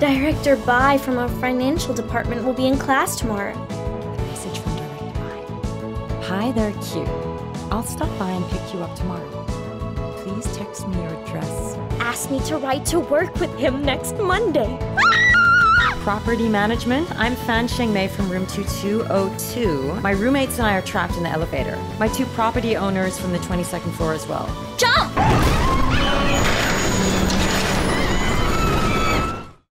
Director Bai from our financial department will be in class tomorrow. Message from Director Bai. Hi there, Q. I'll stop by and pick you up tomorrow. Please text me your address. Ask me to ride to work with him next Monday. Property management. I'm Fan Shengmei from room 2202. My roommates and I are trapped in the elevator. My two property owners from the 22nd floor as well. Jump!